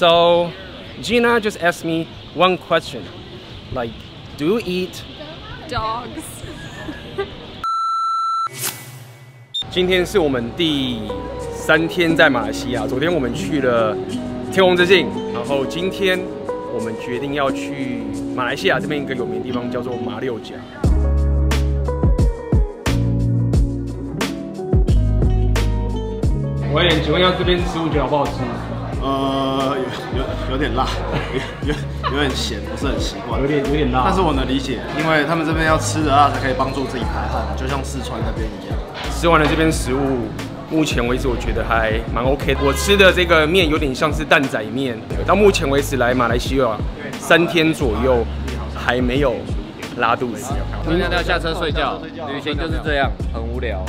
So Gina just asked me one question, like, do you eat Dogs. 今天是我们第三天在马来西亚。昨天我们去了天空之境，然后今天我们决定要去马来西亚这边一个有名的地方，叫做马六甲。我也请问一下，这边食物觉得好不好吃？呃，有有有点辣，有有有点咸，不是很习惯。有点有点辣，但是我能理解，因为他们这边要吃的辣才可以帮助自己排汗，就像四川那边一样。吃完了这边食物，目前为止我觉得还蛮 OK 的。我吃的这个面有点像是蛋仔面，到目前为止来马来西亚三天左右还没有拉肚子。明天都要下车睡觉，旅行就是这样，很无聊。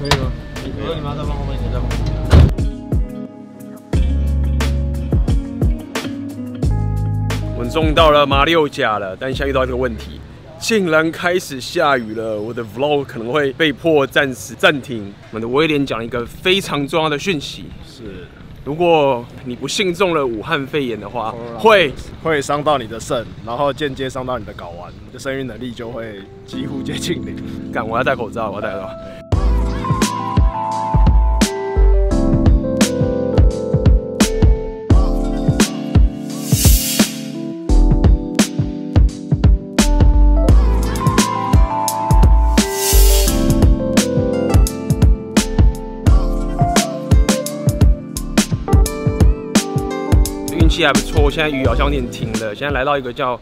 可以吗？你们要再放后面，你在放。我们终到了马六甲了，但现在遇到一个问题，竟然开始下雨了。我的 vlog 可能会被迫暂时暂停。我们的威廉讲了一个非常重要的讯息：是，如果你不幸中了武汉肺炎的话，会会伤到你的肾，然后间接伤到你的睾丸，你的生育能力就会几乎接近零。干，我要戴口罩，我要戴口罩。气还不错，现在雨好像有点停了。现在来到一个叫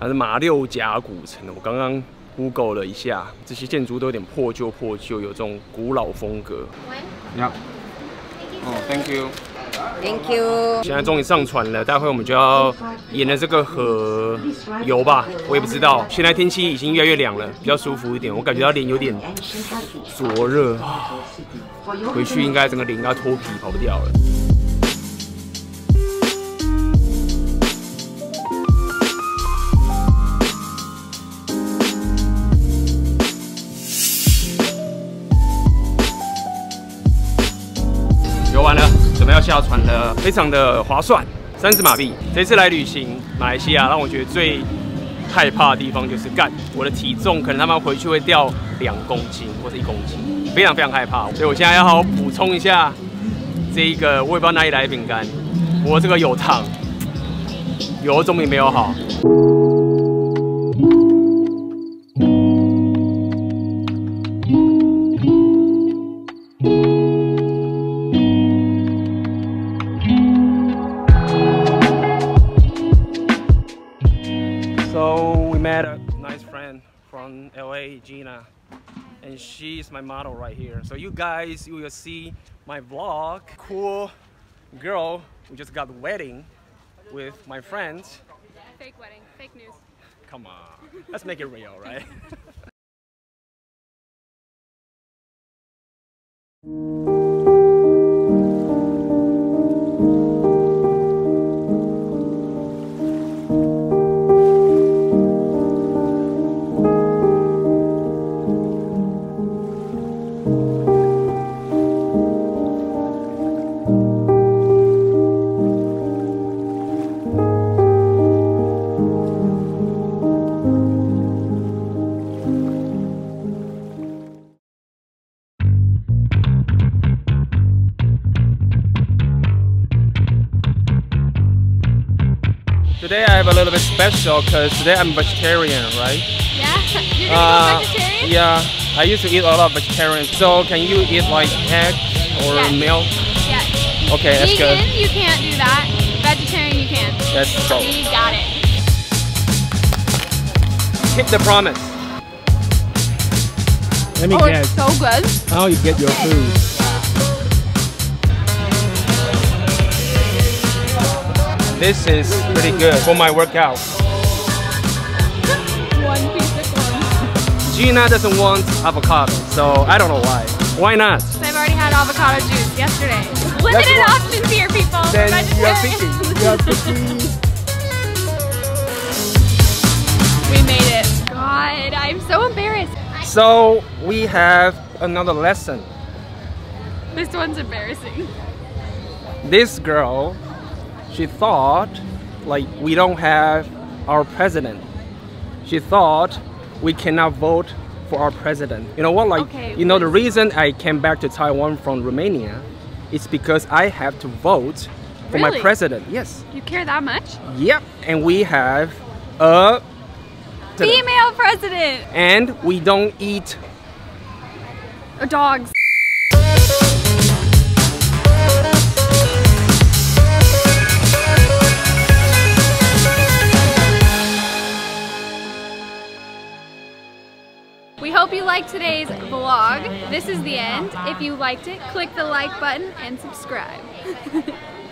还是马六甲古城，我刚刚 Google 了一下，这些建筑都有点破旧破旧，有这种古老风格。你好，哦，Thank you。Thank you. 现在终于上船了，待会我们就要沿着这个河游吧，我也不知道。现在天气已经越来越凉了，比较舒服一点。我感觉到脸有点灼热，回去应该整个脸要脱皮，跑不掉了。下船了，非常的划算，三十马币。这次来旅行马来西亚，让我觉得最害怕的地方就是干，我的体重可能他们回去会掉两公斤或者一公斤，非常非常害怕。所以我现在要好好补充一下这一个我也不知道哪里来的饼干，我这个有糖，有总比没有好。LA, Gina, and she's my model right here. So you guys, you will see my vlog. Cool girl, we just got wedding with my friends. Fake wedding. Fake news. Come on, let's make it real, right? Today I have a little bit special because today I'm vegetarian, right? Yeah. You're gonna Uh, go vegetarian? Yeah, I used to eat a lot of vegetarian. So can you eat like egg or Yes. milk? Yes. Okay, that's good. Vegan, good. you can't do that. Vegetarian, you can. That's so. We got it. Keep the promise. Let me Oh, guess. it's so good. How you get your food? This is pretty good for my workout. One piece. Gina doesn't want avocado, so I don't know why. Why not? I've already had avocado juice yesterday. Limited options here, people. Then you're picky. You're picky. we made it. God, I'm so embarrassed. So we have another lesson. This one's embarrassing. This girl, she thought like we don't have our president. She thought we cannot vote for our president. You know what? Like, Okay, you know, the reason I came back to Taiwan from Romania is because I have to vote for my president. Yes. You care that much? Yep. And we have a Female president! and we don't eat dogs. Liked today's vlog. This is the end. If you liked it, click the like button and subscribe.